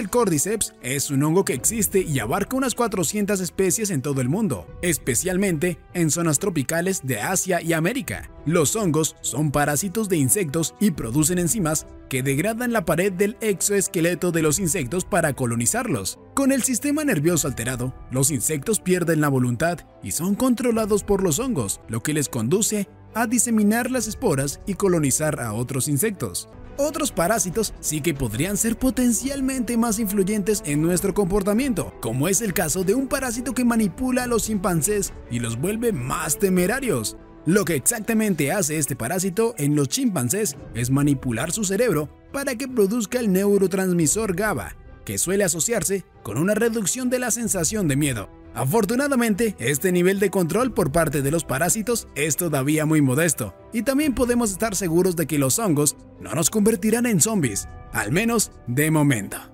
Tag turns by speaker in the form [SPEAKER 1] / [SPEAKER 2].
[SPEAKER 1] El Cordyceps es un hongo que existe y abarca unas 400 especies en todo el mundo, especialmente en zonas tropicales de Asia y América. Los hongos son parásitos de insectos y producen enzimas que degradan la pared del exoesqueleto de los insectos para colonizarlos. Con el sistema nervioso alterado, los insectos pierden la voluntad y son controlados por los hongos, lo que les conduce a diseminar las esporas y colonizar a otros insectos. Otros parásitos sí que podrían ser potencialmente más influyentes en nuestro comportamiento, como es el caso de un parásito que manipula a los chimpancés y los vuelve más temerarios. Lo que exactamente hace este parásito en los chimpancés es manipular su cerebro para que produzca el neurotransmisor GABA, que suele asociarse con una reducción de la sensación de miedo. Afortunadamente, este nivel de control por parte de los parásitos es todavía muy modesto, y también podemos estar seguros de que los hongos no nos convertirán en zombies, al menos de momento.